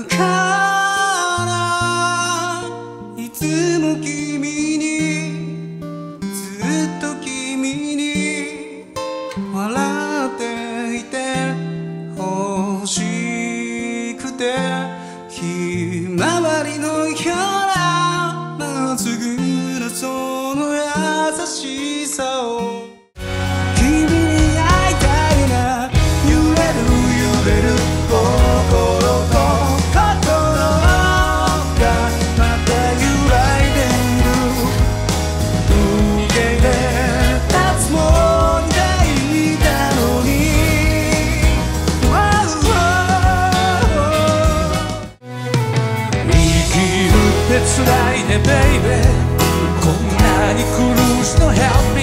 come. 繋いでベイベーこんなに苦しの Help me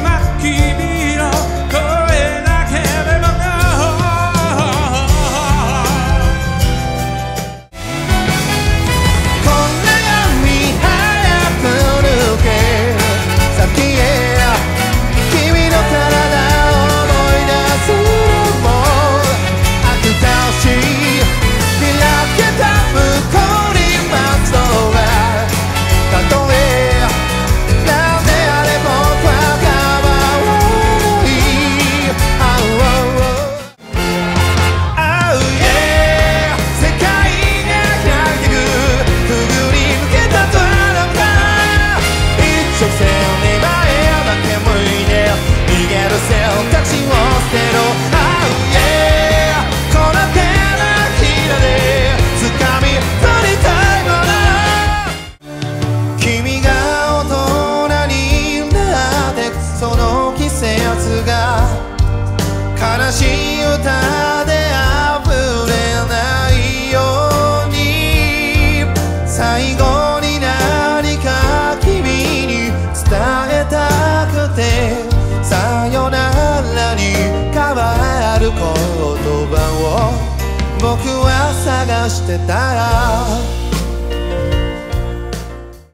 悲しい歌で溢れないように最後に何か君に伝えたくてさよならに変わる言葉を僕は探してたら